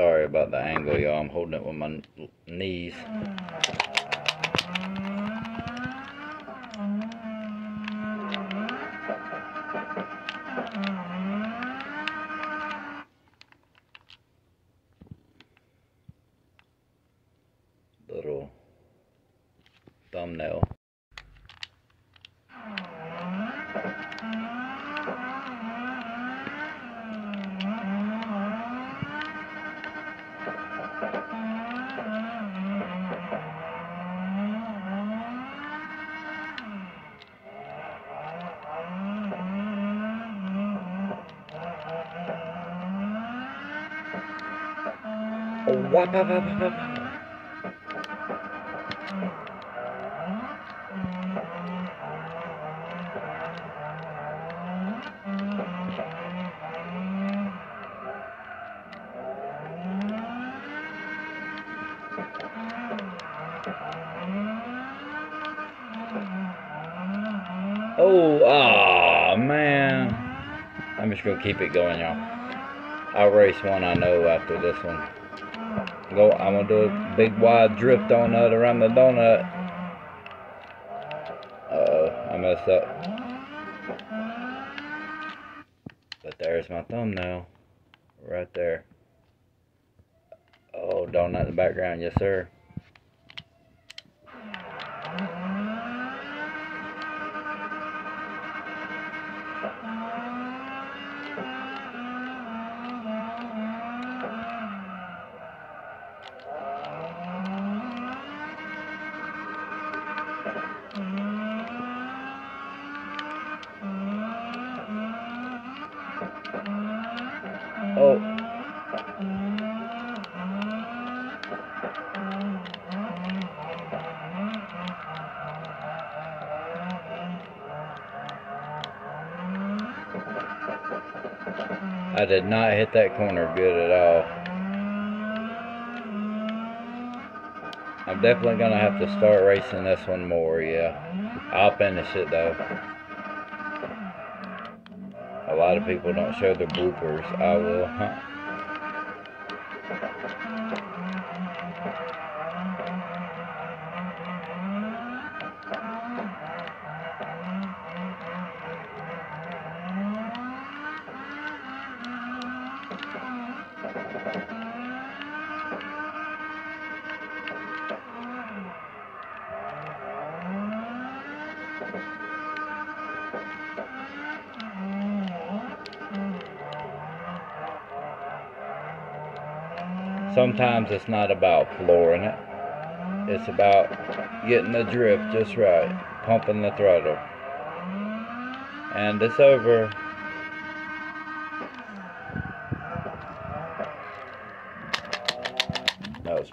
Sorry about the angle, y'all. I'm holding it with my knees. Oh, what? Oh, ah, man. I'm just gonna keep it going, y'all. I'll race one I know after this one. Go. I'm gonna do a big wide drift donut around the donut. Uh oh, I messed up. But there's my thumbnail, right there. Oh, donut in the background, yes sir. I did not hit that corner good at all. I'm definitely gonna have to start racing this one more, yeah. I'll finish it though. A lot of people don't show the bloopers. I will. Sometimes it's not about flooring it. It's about getting the drift just right, pumping the throttle. And it's over.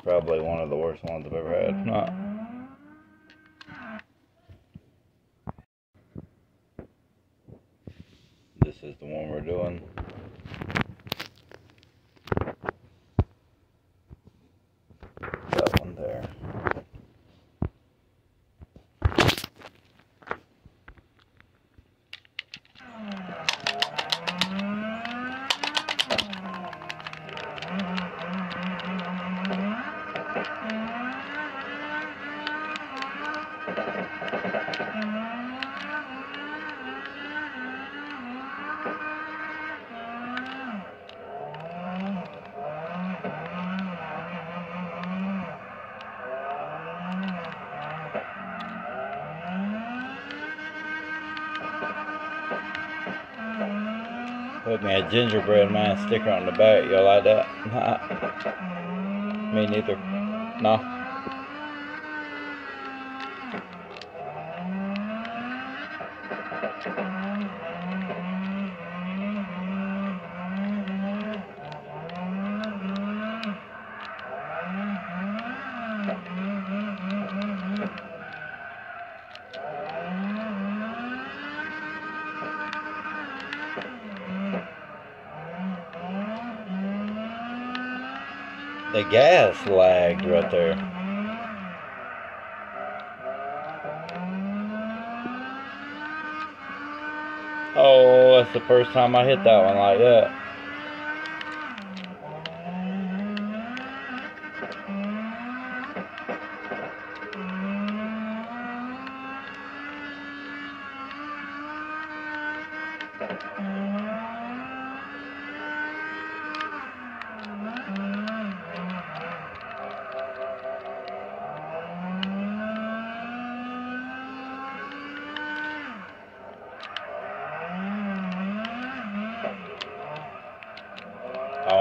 Probably one of the worst ones I've ever had. Mm-hmm. Huh. This is the one we're doing. That one there. Put me a gingerbread man sticker on the back. Y'all like that? me neither. No. The gas lagged right there. Oh, that's the first time I hit that one like that.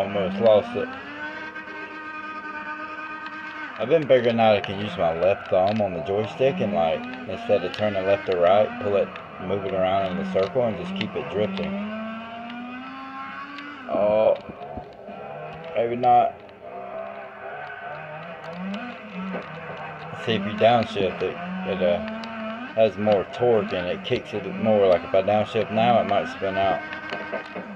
Almost lost it. I've been figuring out I can use my left thumb on the joystick and like instead of turning left or right, pull it, move it around in the circle and just keep it drifting. Oh, maybe not. See if you downshift it, it uh, has more torque and it kicks it more. Like if I downshift now, it might spin out.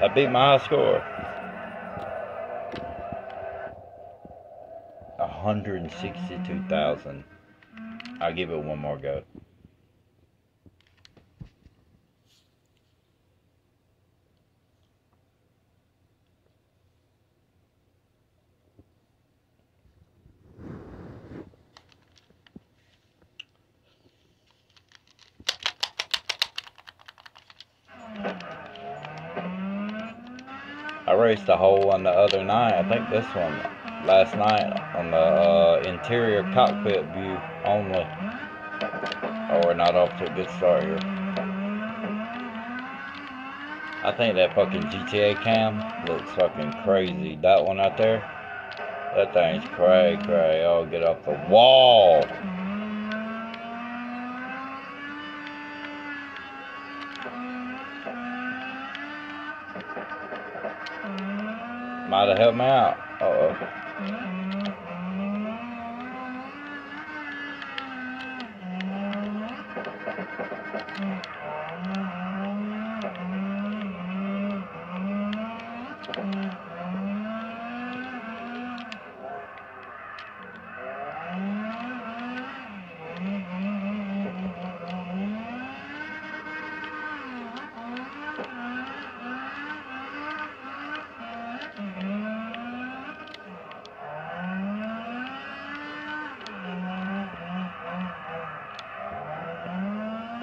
I beat my high score. 162,000. I'll give it one more go. I raced a whole one the other night. I think this one last night on the uh, interior cockpit view only. Oh, we're not off to a good start here. I think that fucking GTA cam looks fucking crazy. That one out there, that thing's cray cray. Oh, get off the wall. Might have helped me out. Uh oh.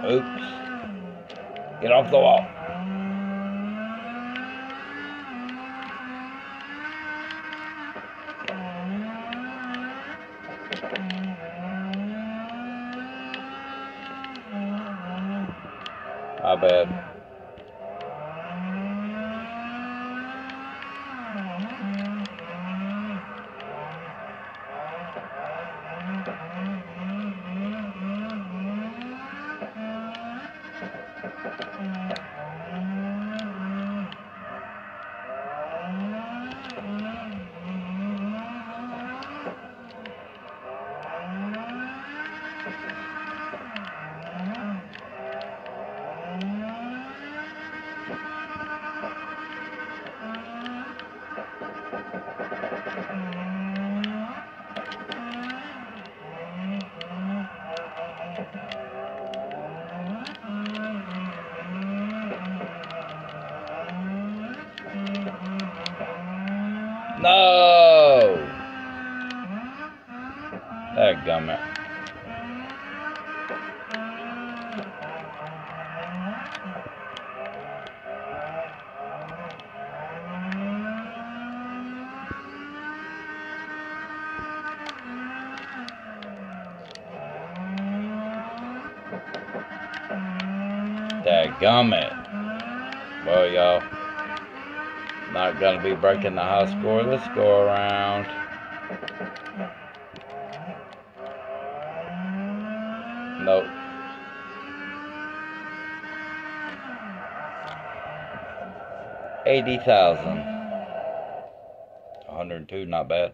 Oops. Get off the wall. My bad. No! Dadgummit. Dadgummit. Well, y'all. Not gonna be breaking the high score. Let's go around. Nope. Eighty thousand. One hundred two, not bad.